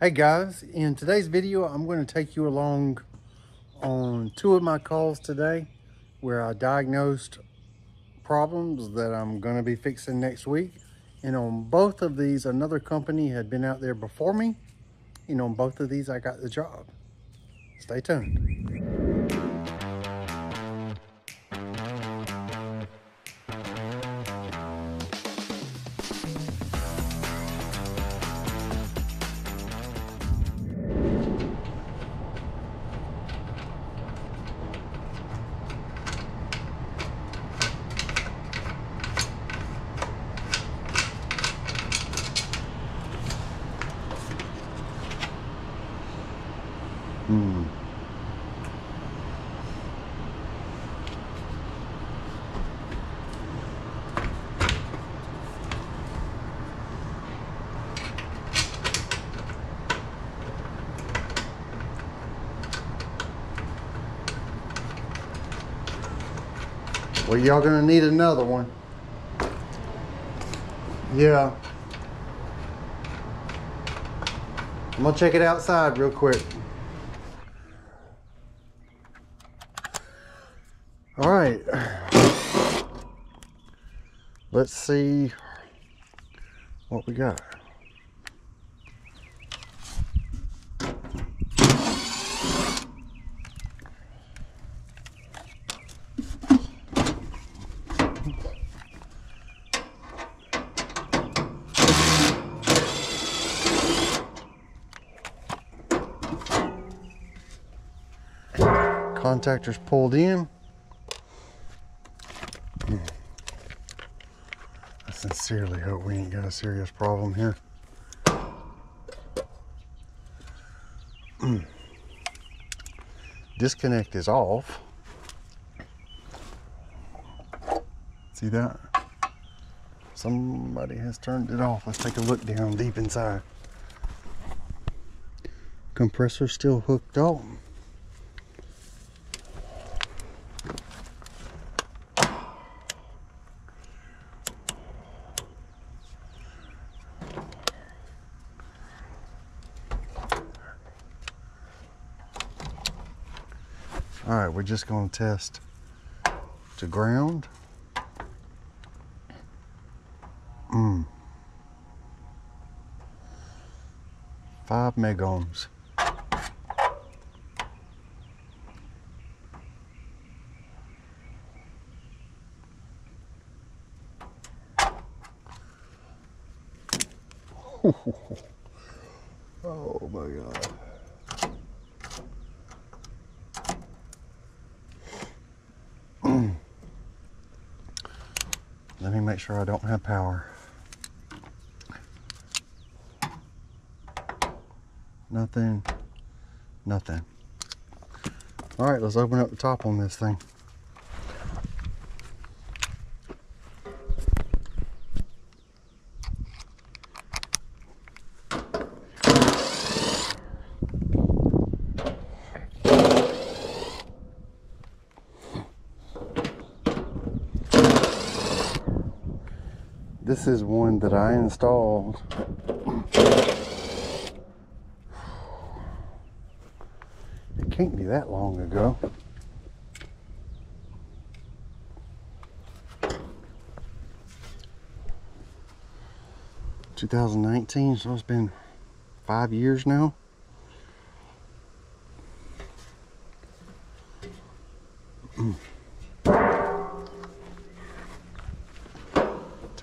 Hey guys, in today's video, I'm going to take you along on two of my calls today where I diagnosed problems that I'm going to be fixing next week. And on both of these, another company had been out there before me. And on both of these, I got the job. Stay tuned. Well, y'all gonna need another one. Yeah. I'm gonna check it outside real quick. All right. Let's see what we got. Contactors pulled in. I sincerely hope we ain't got a serious problem here. Disconnect is off. See that? Somebody has turned it off. Let's take a look down deep inside. Compressor still hooked up. All right, we're just going to test to ground. Mm. Five megohms. oh my God. Let me make sure I don't have power. Nothing, nothing. All right, let's open up the top on this thing. This is one that I installed. It can't be that long ago. Two thousand nineteen, so it's been five years now.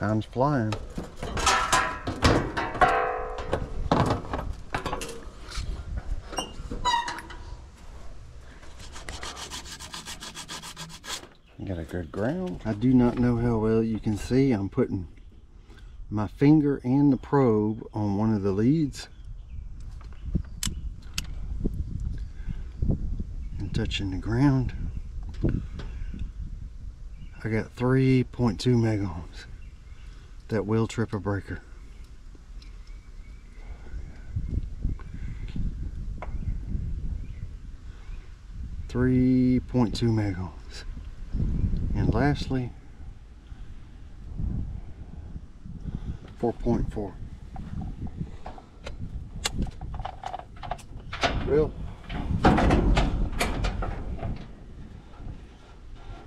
Time's flying. Got a good ground. I do not know how well you can see. I'm putting my finger and the probe on one of the leads. And touching the ground. I got 3.2 megohms that will trip a breaker. Three point two megohms. And lastly, four point four. Bill.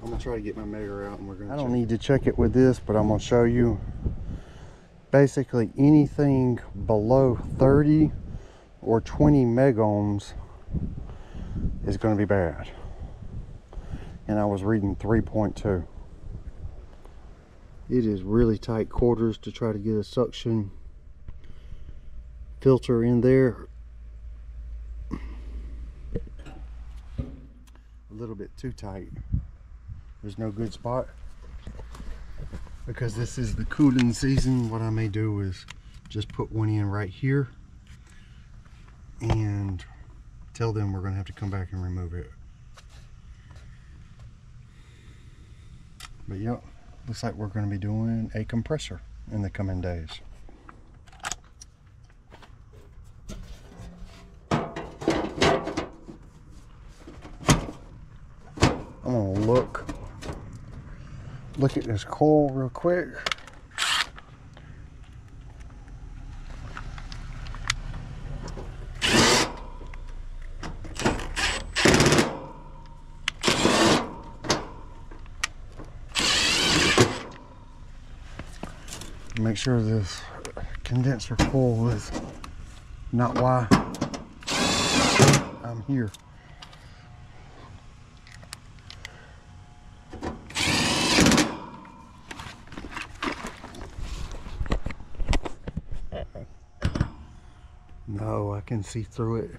I'm gonna try to get my meter out and we're gonna I don't need to check it with this, but I'm gonna show you basically anything below 30 or 20 megohms is going to be bad. And I was reading 3.2. It is really tight quarters to try to get a suction filter in there. A little bit too tight. There's no good spot because this is the cooling season. What I may do is just put one in right here and tell them we're gonna have to come back and remove it. But yep looks like we're going to be doing a compressor in the coming days I'm gonna look look at this coil real quick. Make sure this condenser coil is not why I'm here. No, I can see through it.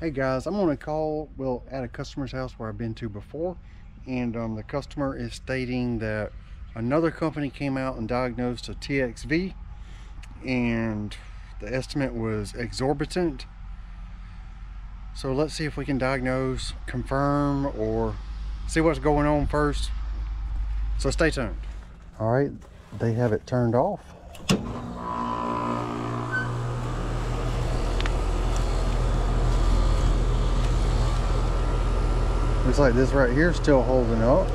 hey guys, I'm on a call, well, at a customer's house where I've been to before. And um, the customer is stating that another company came out and diagnosed a TXV. And the estimate was exorbitant. So let's see if we can diagnose, confirm, or see what's going on first. So stay tuned. All right, they have it turned off. Looks like this right here is still holding up.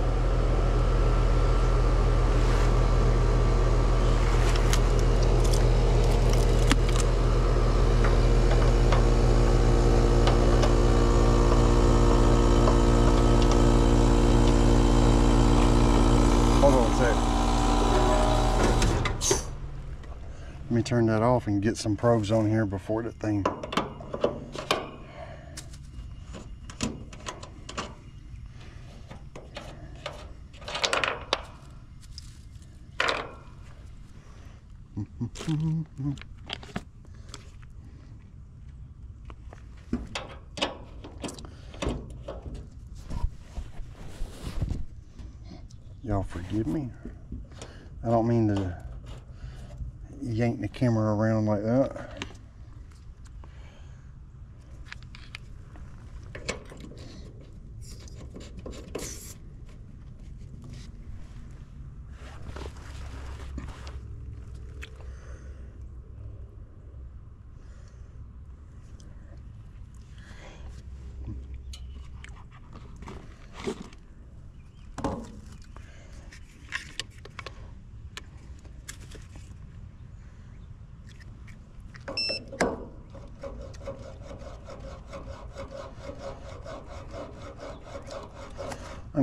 Me turn that off and get some probes on here before the thing Y'all forgive me. I don't mean to yank the camera around like that.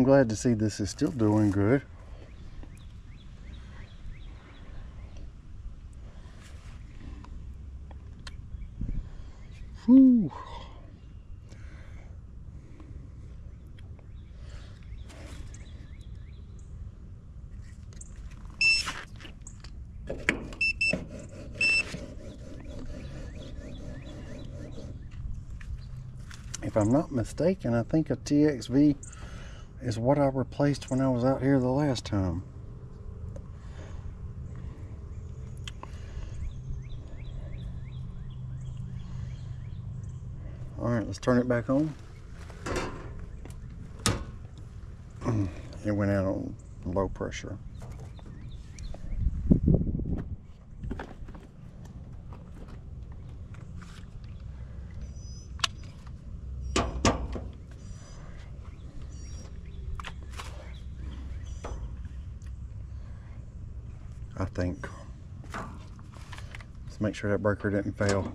I'm glad to see this is still doing good. Whew. If I'm not mistaken, I think a TXV is what I replaced when I was out here the last time. All right, let's turn it back on. It went out on low pressure. I think. Let's make sure that breaker didn't fail.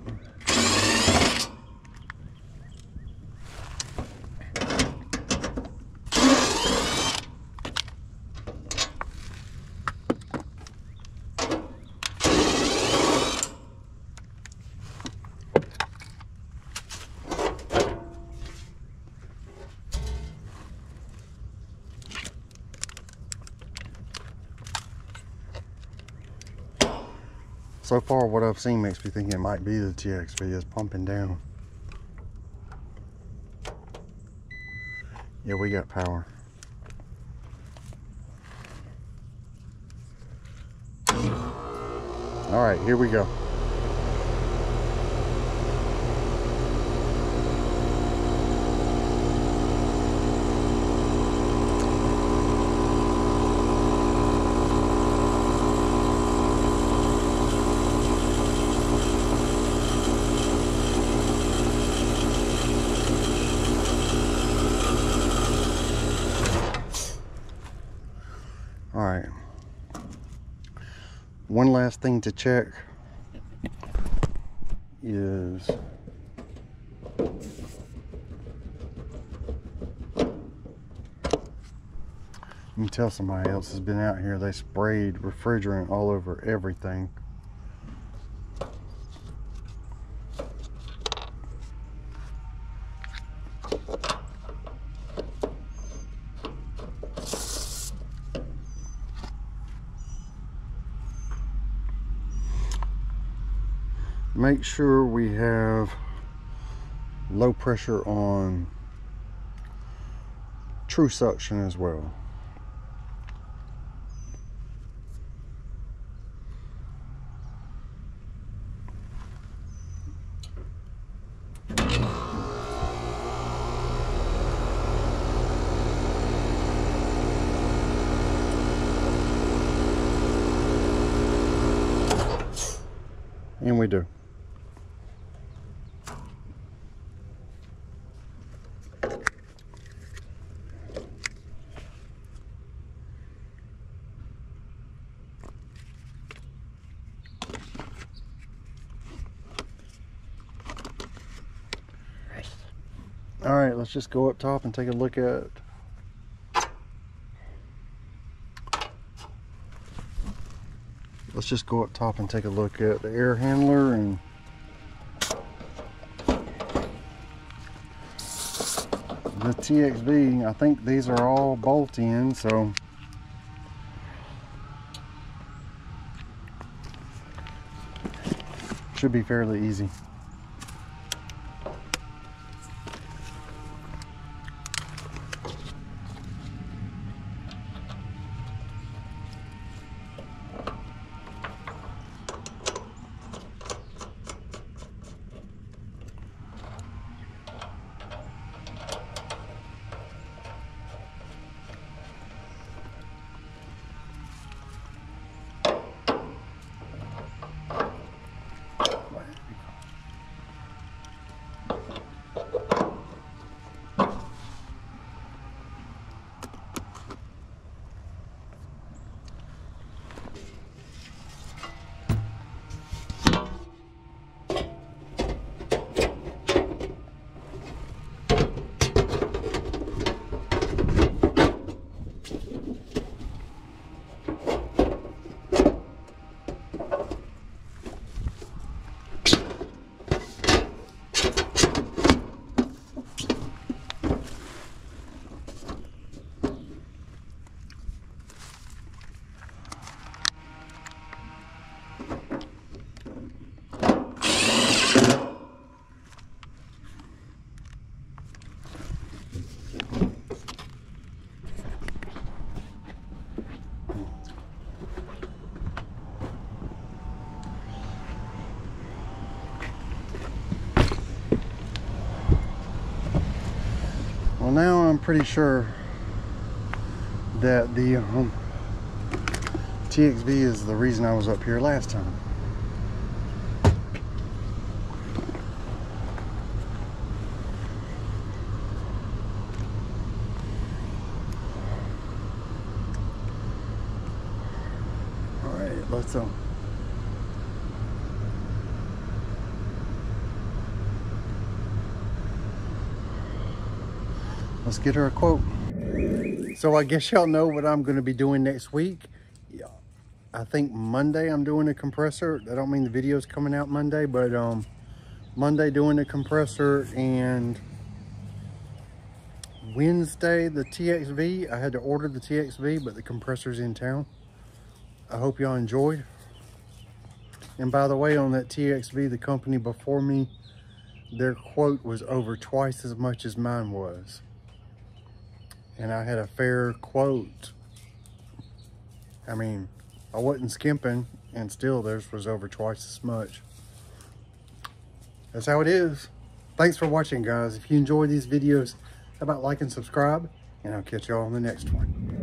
So far, what I've seen makes me think it might be the TXV is pumping down. Yeah, we got power. All right, here we go. All right. One last thing to check is you can tell somebody else has been out here. They sprayed refrigerant all over everything. Make sure we have low pressure on true suction as well. And we do. All right, let's just go up top and take a look at let's just go up top and take a look at the air handler and the TXV. I think these are all bolt in, so should be fairly easy. Well, now I'm pretty sure that the um, TXV is the reason I was up here last time. All right, let's um, Let's get her a quote. So I guess y'all know what I'm to be doing next week. Yeah, I think Monday I'm doing a compressor. I don't mean the video's coming out Monday, but um, Monday doing a compressor and Wednesday the TXV. I had to order the TXV, but the compressor's in town. I hope y'all enjoyed. And by the way, on that TXV, the company before me, their quote was over twice as much as mine was. And I had a fair quote. I mean, I wasn't skimping, and still theirs was over twice as much. That's how it is. Thanks for watching, guys. If you enjoy these videos, how about like and subscribe? And I'll catch y'all on the next one.